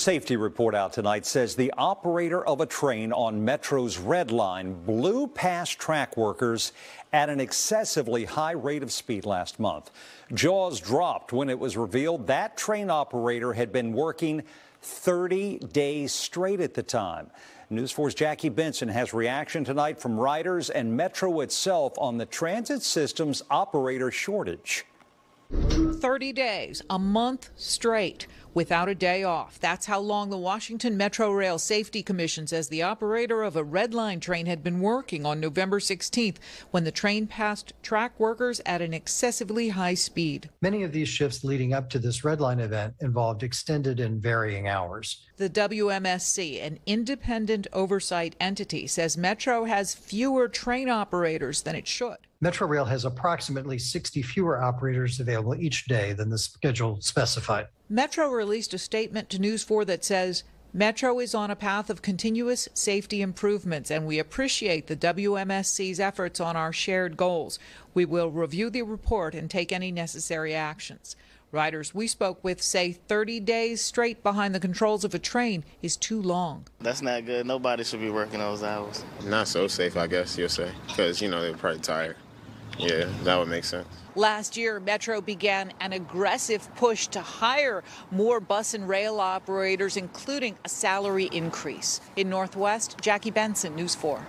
Safety report out tonight says the operator of a train on Metro's Red Line blew past track workers at an excessively high rate of speed last month. Jaws dropped when it was revealed that train operator had been working 30 days straight at the time. News 4's Jackie Bensen has reaction tonight from riders and Metro itself on the transit system's operator shortage. 30 days, a month straight without a day off. That's how long the Washington Metrorail Safety Commission says the operator of a Red Line train had been working on November 16th when the train passed track workers at an excessively high speed. Many of these shifts leading up to this Red Line event involved extended and varying hours. The WMSC, an independent oversight entity, says Metro has fewer train operators than it should. Metrorail has approximately 60 fewer operators available each day than the schedule specified. Metro released a statement to News 4 that says Metro is on a path of continuous safety improvements, and we appreciate the WMSC's efforts on our shared goals. We will review the report and take any necessary actions. Riders we spoke with say 30 days straight behind the controls of a train is too long. That's not good. Nobody should be working those hours. Not so safe, I guess you'll say, because, you know, they're probably tired. Yeah, that would make sense. Last year, Metro began an aggressive push to hire more bus and rail operators, including a salary increase. In Northwest, Jackie Bensen, News 4.